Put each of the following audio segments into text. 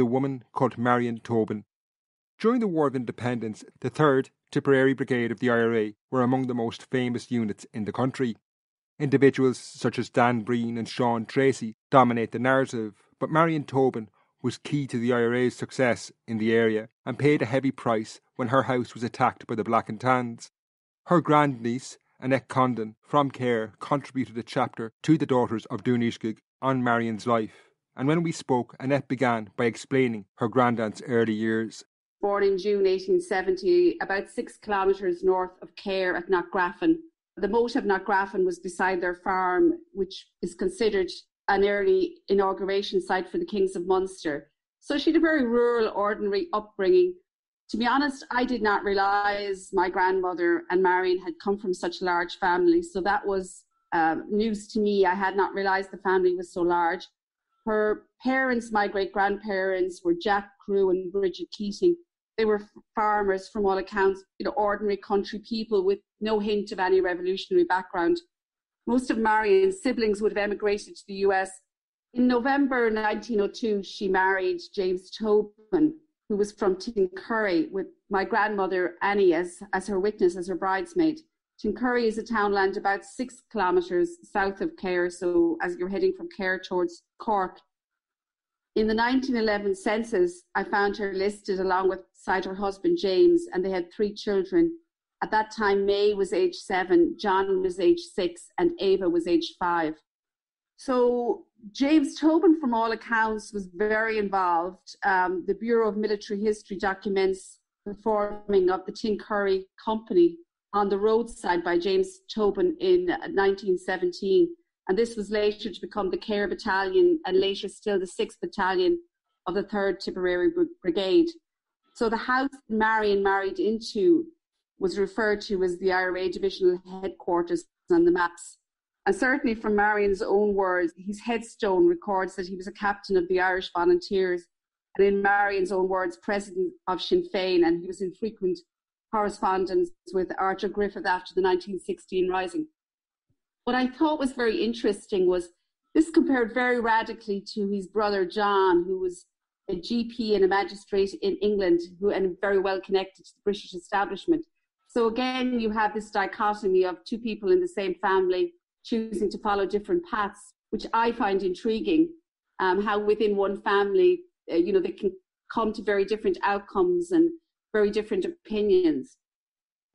the woman called Marian Tobin. During the War of Independence, the 3rd Tipperary Brigade of the IRA were among the most famous units in the country. Individuals such as Dan Breen and Sean Treacy dominate the narrative, but Marian Tobin was key to the IRA's success in the area and paid a heavy price when her house was attacked by the Black and Tans. Her grandniece, Annette Condon, from Cahir, contributed a chapter to the Daughters of Dún Iascaigh on Marian's life. And when we spoke, Annette began by explaining her grandaunt's early years. Born in June 1870, about six kilometres north of Cahir at Knockgraffon. The moat of Knockgraffon was beside their farm, which is considered an early inauguration site for the Kings of Munster. So she had a very rural, ordinary upbringing. To be honest, I did not realise my grandmother and Marian had come from such a large family. So that was um, news to me. I had not realised the family was so large. Her parents, my great grandparents, were Jack Crew and Bridget Keating. They were farmers from all accounts, you know, ordinary country people with no hint of any revolutionary background. Most of Marian's siblings would have emigrated to the US. In November 1902, she married James Tobin, who was from Tincurry, with my grandmother Annie as, as her witness, as her bridesmaid. Tincurry is a townland about six kilometres south of Cahir, so as you're heading from Cahir towards Cork. In the 1911 census, I found her listed along with her husband James, and they had three children. At that time, May was age seven, John was age six, and Ava was age five. So James Tobin, from all accounts, was very involved. Um, the Bureau of Military History documents the forming of the Tincurry Company on the roadside by James Tobin in 1917. And this was later to become the Cahir Battalion and later still the 6th Battalion of the 3rd Tipperary Brigade. So the house Marian married into was referred to as the IRA divisional headquarters on the maps. And certainly from Marian's own words, his headstone records that he was a captain of the Irish Volunteers and in Marian's own words, president of Sinn Féin, and he was in frequent correspondence with Arthur Griffith after the 1916 rising. What I thought was very interesting was this compared very radically to his brother John, who was a GP and a magistrate in England, who and very well connected to the British establishment. So again, you have this dichotomy of two people in the same family choosing to follow different paths, which I find intriguing. Um, how within one family, uh, you know, they can come to very different outcomes and very different opinions.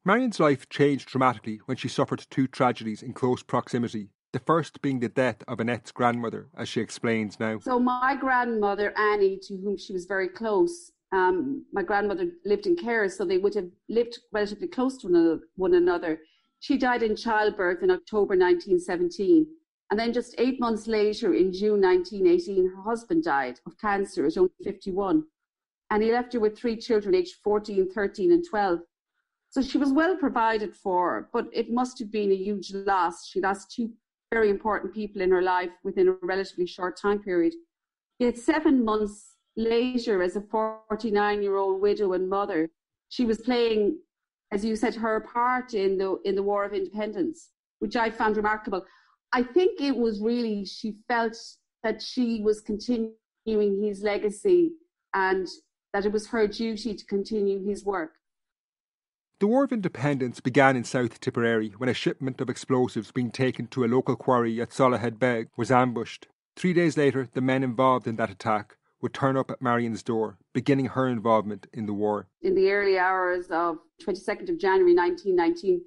Marian's life changed dramatically when she suffered two tragedies in close proximity. The first being the death of Annette's grandmother, as she explains now. So, my grandmother, Annie, to whom she was very close, um, my grandmother lived in Cahir, so they would have lived relatively close to one another. She died in childbirth in October 1917. And then just eight months later, in June 1918, her husband died of cancer at only 51. And he left her with three children, aged 14, 13, and 12. So she was well provided for, but it must have been a huge loss. She lost two very important people in her life within a relatively short time period. Yet seven months later, as a 49 year old widow and mother, she was playing, as you said, her part in the, in the War of Independence, which I found remarkable. I think it was really, she felt that she was continuing his legacy and that it was her duty to continue his work. The War of Independence began in South Tipperary when a shipment of explosives being taken to a local quarry at Soloheadbeg was ambushed. Three days later, the men involved in that attack would turn up at Marian's door, beginning her involvement in the war. In the early hours of 22nd of January 1919,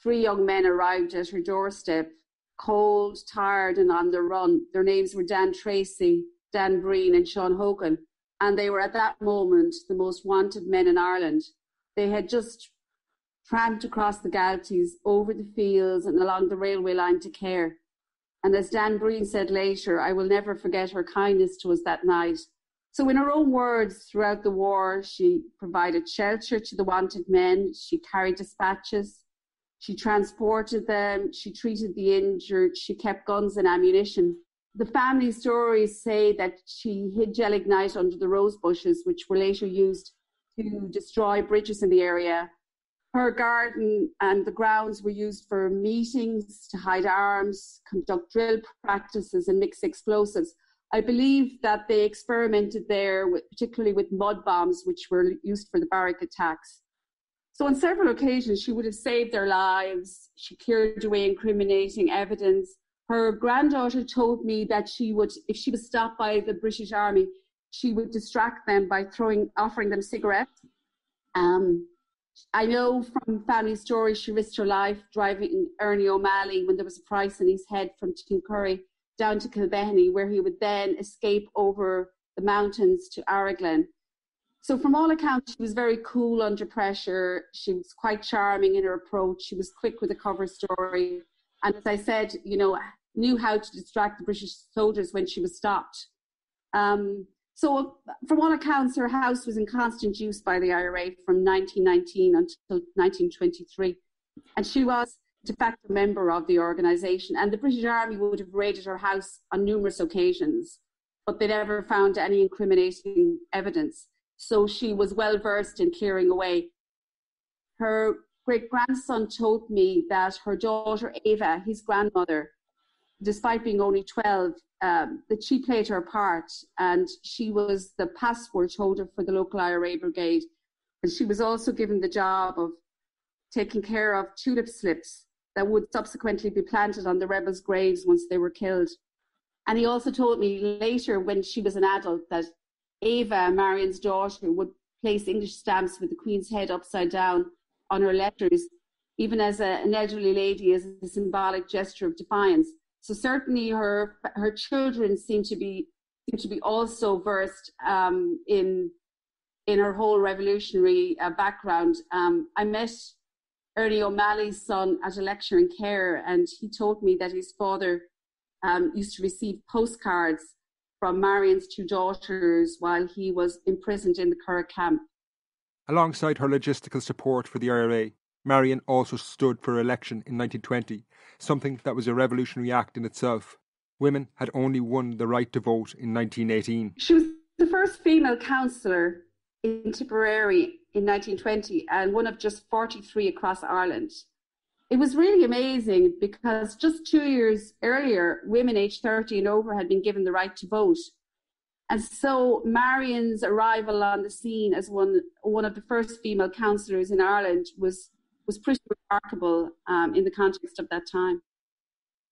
three young men arrived at her doorstep, cold, tired, and on the run. Their names were Dan Treacy, Dan Breen, and Sean Hogan, and they were at that moment the most wanted men in Ireland. They had just tramped across the Galties, over the fields, and along the railway line to Cahir. And as Dan Breen said later, I will never forget her kindness to us that night so, in her own words, throughout the war, she provided shelter to the wanted men, she carried dispatches, she transported them, she treated the injured, she kept guns and ammunition. The family stories say that she hid gelignite under the rose bushes, which were later used to destroy bridges in the area. Her garden and the grounds were used for meetings, to hide arms, conduct drill practices, and mix explosives I believe that they experimented there, with, particularly with mud bombs, which were used for the barrack attacks. So, on several occasions, she would have saved their lives. She cleared away incriminating evidence. Her granddaughter told me that she would, if she was stopped by the British Army, she would distract them by throwing, offering them cigarettes. Um, I know from family stories she risked her life driving Ernie O'Malley when there was a price in his head from Tincurry down to Kilbenny, where he would then escape over the mountains to Araglin. So, from all accounts, she was very cool under pressure. She was quite charming in her approach. She was quick with a cover story. And as I said, you know, knew how to distract the British soldiers when she was stopped. Um, so, from all accounts, her house was in constant use by the IRA from 1919 until 1923. And she was de facto a member of the organisation. And the British Army would have raided her house on numerous occasions, but they never found any incriminating evidence. So she was well versed in clearing away. Her great grandson told me that her daughter Ava, his grandmother, despite being only 12, um, that she played her part and she was the passport holder for the local IRA brigade. And she was also given the job of taking care of tulip slips that would subsequently be planted on the rebels' graves once they were killed. And he also told me later, when she was an adult, that Ava, Marian's daughter, would place English stamps with the Queen's head upside down on her letters, even as a, an elderly lady, as a symbolic gesture of defiance. So certainly, her her children seem to be seem to be also versed um, in in her whole revolutionary uh, background. Um, I met Ernie O'Malley's son at a lecture in Cahir, and he told me that his father um, used to receive postcards from Marian's two daughters while he was imprisoned in the Curragh camp. Alongside her logistical support for the IRA, Marian also stood for election in 1920, something that was a revolutionary act in itself. Women had only won the right to vote in 1918. She was the first female councillor in Tipperary in 1920 and one of just 43 across Ireland. It was really amazing because just two years earlier, women aged 30 and over had been given the right to vote. And so Marian's arrival on the scene as one, one of the first female councillors in Ireland was, was pretty remarkable um, in the context of that time.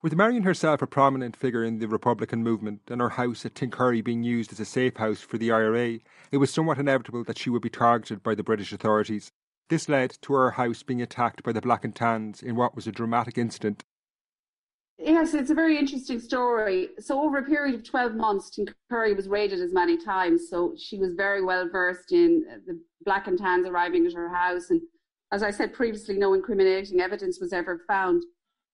With Marian herself a prominent figure in the Republican movement and her house at Tincurry being used as a safe house for the IRA, it was somewhat inevitable that she would be targeted by the British authorities. This led to her house being attacked by the Black and Tans in what was a dramatic incident. Yes, it's a very interesting story. So, over a period of 12 months, Tincurry was raided as many times. So, she was very well versed in the Black and Tans arriving at her house. And as I said previously, no incriminating evidence was ever found.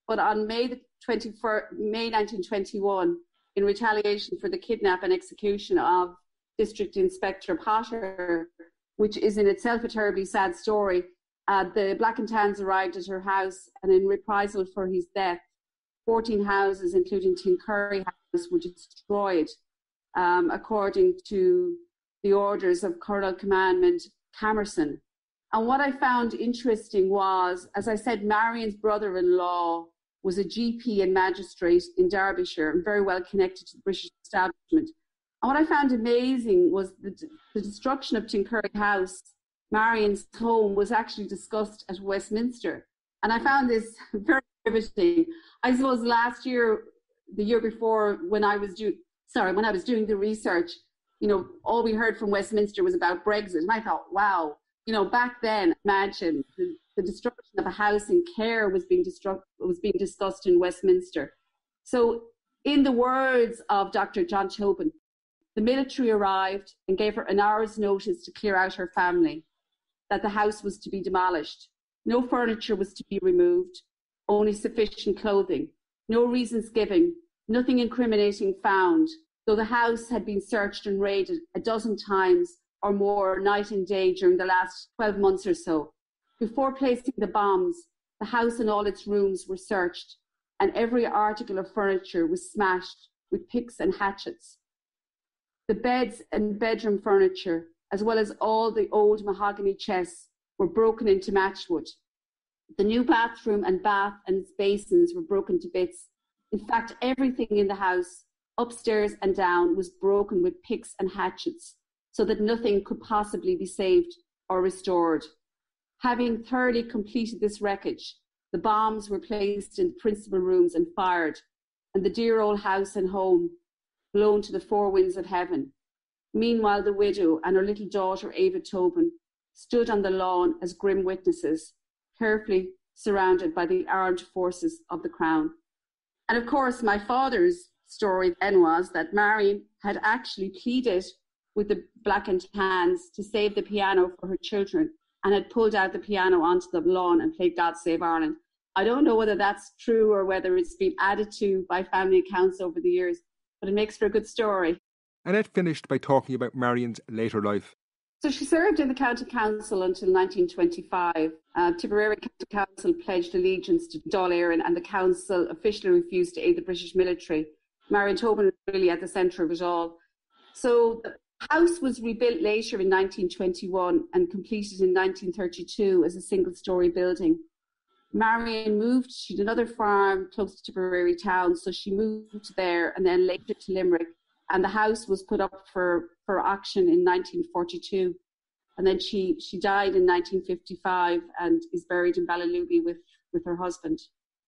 But on May the 24, May 1921, in retaliation for the kidnap and execution of District Inspector Potter, which is in itself a terribly sad story, uh, the Black and Tans arrived at her house, and in reprisal for his death, 14 houses, including Tincurry House, were destroyed, um, according to the orders of Colonel Commandant Camerson. And what I found interesting was, as I said, Marian's brother in law was a GP and magistrate in Derbyshire and very well connected to the British establishment. And what I found amazing was the, the destruction of Tincurry House, Marian's home, was actually discussed at Westminster. And I found this very riveting. I suppose last year, the year before, when I was doing, sorry, when I was doing the research, you know, all we heard from Westminster was about Brexit. And I thought, wow, you know, back then, imagine the, the destruction of a house in Cahir was being, destru- was being discussed in Westminster. So, in the words of Dr. John Tobin, the military arrived and gave her an hour's notice to clear out her family, that the house was to be demolished. No furniture was to be removed, only sufficient clothing. No reasons given, nothing incriminating found, though the house had been searched and raided a dozen times or more night and day during the last 12 months or so. Before placing the bombs, the house and all its rooms were searched, and every article of furniture was smashed with picks and hatchets. The beds and bedroom furniture, as well as all the old mahogany chests, were broken into matchwood. The new bathroom and bath and its basins were broken to bits. In fact, everything in the house, upstairs and down, was broken with picks and hatchets, so that nothing could possibly be saved or restored. Having thoroughly completed this wreckage, the bombs were placed in the principal rooms and fired, and the dear old house and home blown to the four winds of heaven. Meanwhile, the widow and her little daughter, Ava Tobin, stood on the lawn as grim witnesses, carefully surrounded by the armed forces of the Crown. And of course, my father's story then was that Marian had actually pleaded with the Black and to save the piano for her children and had pulled out the piano onto the lawn and played God Save Ireland. I don't know whether that's true or whether it's been added to by family accounts over the years, but it makes for a good story. Annette finished by talking about Marian's later life. So she served in the county council until 1925. Uh, Tipperary County Council pledged allegiance to Dáil Éireann, and the council officially refused to aid the British military. Marian Tobin was really at the centre of it all. So the house was rebuilt later in 1921 and completed in 1932 as a single story building. Marian moved, she had another farm close to Tipperary town, so she moved there and then later to Limerick and the house was put up for, for auction in 1942. And then she, she died in 1955 and is buried in Ballylooby with, with her husband.